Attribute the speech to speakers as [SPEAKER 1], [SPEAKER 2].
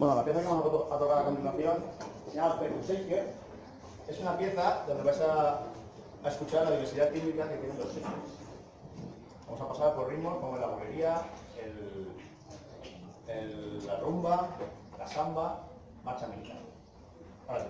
[SPEAKER 1] Bueno, la pieza que vamos a to- a tocar a continuación se llama Percusaker. Es una pieza donde vais a, a escuchar la diversidad típica que tienen los sitios. Vamos a pasar por ritmos como la bolería, el, el- la rumba, la samba, marcha militar. Ahora sí.